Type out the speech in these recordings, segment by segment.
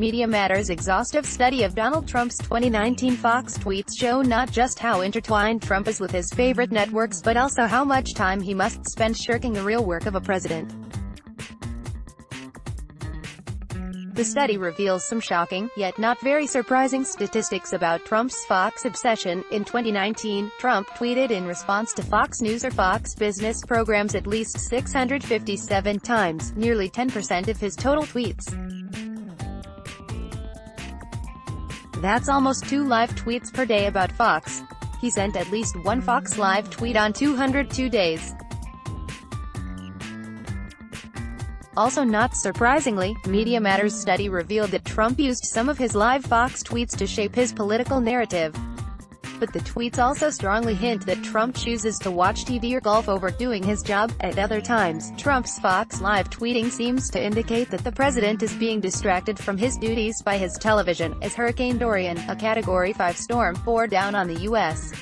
Media Matters exhaustive study of Donald Trump's 2019 Fox tweets show not just how intertwined Trump is with his favorite networks but also how much time he must spend shirking the real work of a president. The study reveals some shocking, yet not very surprising statistics about Trump's Fox obsession. In 2019, Trump tweeted in response to Fox News or Fox Business programs at least 657 times, nearly 10% of his total tweets. That's almost two live tweets per day about Fox. He sent at least one Fox Live tweet on 202 days. Also not surprisingly, Media Matters study revealed that Trump used some of his live Fox tweets to shape his political narrative. But the tweets also strongly hint that Trump chooses to watch TV or golf over doing his job. At other times, Trump's Fox Live tweeting seems to indicate that the president is being distracted from his duties by his television, as Hurricane Dorian, a Category 5 storm, bore down on the U.S.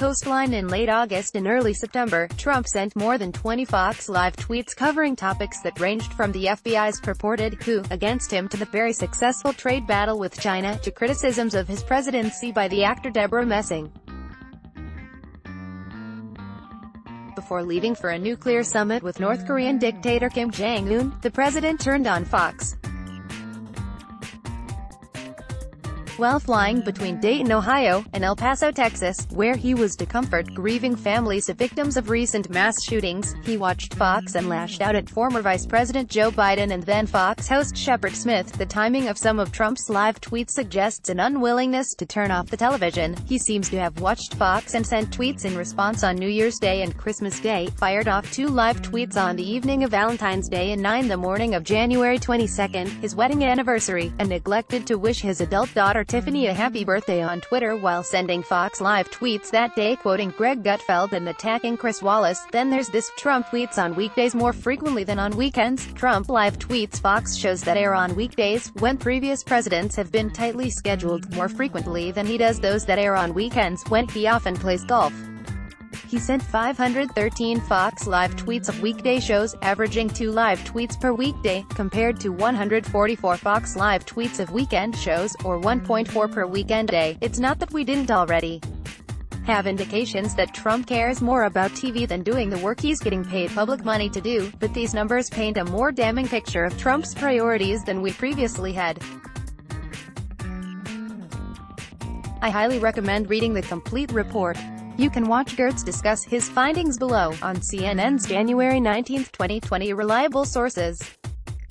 coastline in late August and early September, Trump sent more than 20 Fox Live tweets covering topics that ranged from the FBI's purported coup against him to the very successful trade battle with China, to criticisms of his presidency by the actor Debra Messing. Before leaving for a nuclear summit with North Korean dictator Kim Jong-un, the president turned on Fox. While flying between Dayton, Ohio, and El Paso, Texas, where he was to comfort grieving families of victims of recent mass shootings, he watched Fox and lashed out at former Vice President Joe Biden and then Fox host Shepard Smith. The timing of some of Trump's live tweets suggests an unwillingness to turn off the television. He seems to have watched Fox and sent tweets in response on New Year's Day and Christmas Day, fired off two live tweets on the evening of Valentine's Day and 9 the morning of January 22, his wedding anniversary, and neglected to wish his adult daughter Tiffany a happy birthday on Twitter while sending Fox Live tweets that day quoting Greg Gutfeld and attacking Chris Wallace. Then there's this, Trump tweets on weekdays more frequently than on weekends. Trump Live tweets Fox shows that air on weekdays, when previous presidents have been tightly scheduled more frequently than he does those that air on weekends, when he often plays golf. He sent 513 Fox Live tweets of weekday shows, averaging 2 live tweets per weekday, compared to 144 Fox Live tweets of weekend shows, or 1.4 per weekend day. It's not that we didn't already have indications that Trump cares more about TV than doing the work he's getting paid public money to do, but these numbers paint a more damning picture of Trump's priorities than we previously had. I highly recommend reading the complete report. You can watch Gertz discuss his findings below, on CNN's January 19, 2020 reliable sources.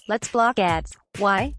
Let's block ads. Why?